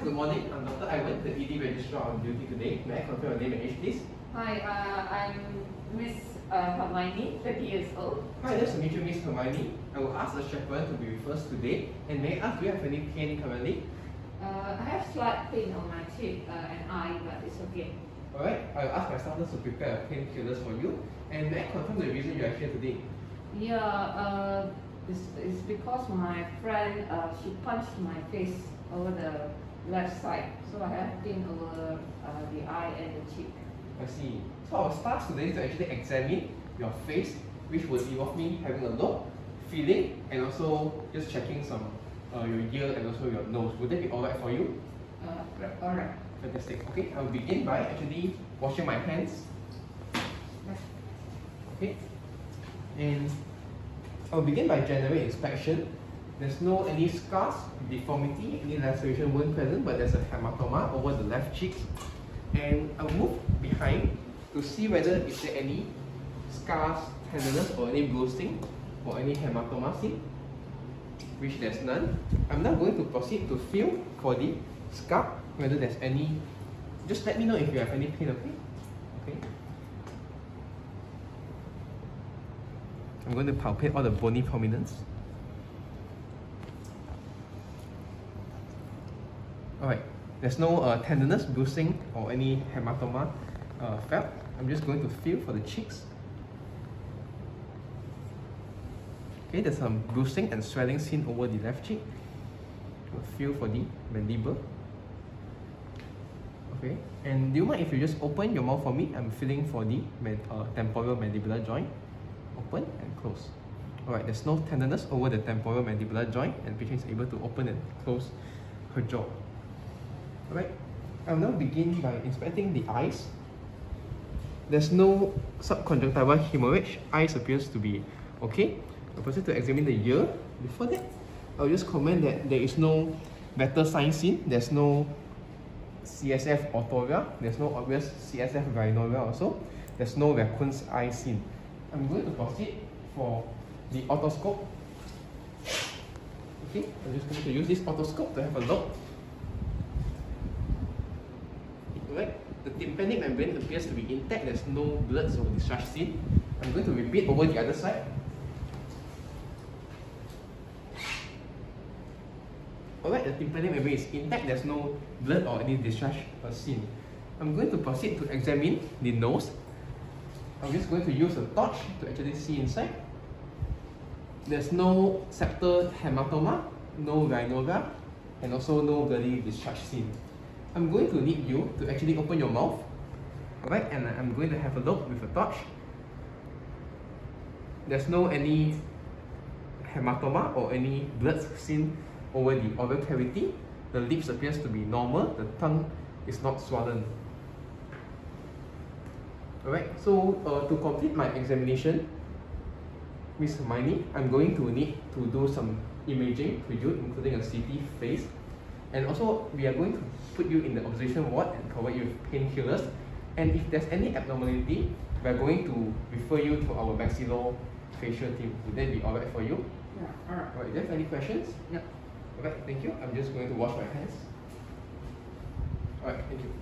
Hi, good morning. I'm Dr. Ivan, the ED registrar on duty today. May I confirm your name and age, please? Hi, uh, I'm Miss uh, Hermione, 30 years old. Hi, nice to meet you, Miss Hermione. I will ask the chaperone to be with us today. And may I ask, do you have any pain currently? Uh, I have slight pain on my cheek uh, and eye, but it's okay. Alright, I will ask my staff to prepare a painkillers for you. And may I confirm the reason you are here today? Yeah, uh, it's, it's because my friend, uh, she punched my face over the left side. So I have pain over uh, the eye and the cheek. I see. So our task today is to actually examine your face, which would involve me having a look, feeling, and also just checking some uh, your ear and also your nose. Would that be alright for you? Uh, alright. Fantastic. Okay, I will begin by actually washing my hands. Okay. And I'll begin by general inspection. There's no any scars, deformity, any laceration wound present, but there's a hematoma over the left cheek. And I'll move behind to see whether is there any scars, tenderness, or any bruising, or any hematoma seen, which there's none. I'm now going to proceed to feel for the scalp, whether there's any. Just let me know if you have any pain, okay? Okay. I'm going to palpate all the bony prominence. Alright, there's no uh, tenderness, bruising, or any hematoma uh, felt. I'm just going to feel for the cheeks. Okay, there's some bruising and swelling seen over the left cheek. We'll feel for the mandible. Okay, and do you mind if you just open your mouth for me? I'm feeling for the uh, temporal mandibular joint. Open and close. Alright, there's no tenderness over the temporal mandibular joint and patient is able to open and close her jaw. Alright, I'll now begin by inspecting the eyes. There's no subconjunctival hemorrhage. Eyes appears to be okay. I'll proceed to examine the ear. Before that, I'll just comment that there is no Battle sign seen. There's no CSF otorrhea. There's no obvious CSF rhinorrhea also. There's no raccoon's eye seen. I'm going to proceed for the otoscope. Okay, I'm just going to use this otoscope to have a look. Right, the tympanic membrane appears to be intact. There's no blood or discharge seen. I'm going to repeat over the other side. Alright, the tympanic membrane is intact. There's no blood or any discharge seen. I'm going to proceed to examine the nose. I'm just going to use a torch to actually see inside. There's no septal hematoma, no rhinorrhea, and also no bloody discharge seen. I'm going to need you to actually open your mouth. Alright, and I'm going to have a look with a torch. There's no any hematoma or any blood seen over the oral cavity. The lips appears to be normal, the tongue is not swollen. Alright, so uh, to complete my examination, Miss Hermione, I'm going to need to do some imaging for you, including a CT face. And also, we are going to put you in the observation ward and provide you with painkillers. And if there's any abnormality, we are going to refer you to our maxillofacial team. Would that be alright for you? Yeah, alright. Alright, do you have any questions? Yeah. Alright, thank you. I'm just going to wash my hands. Alright, thank you.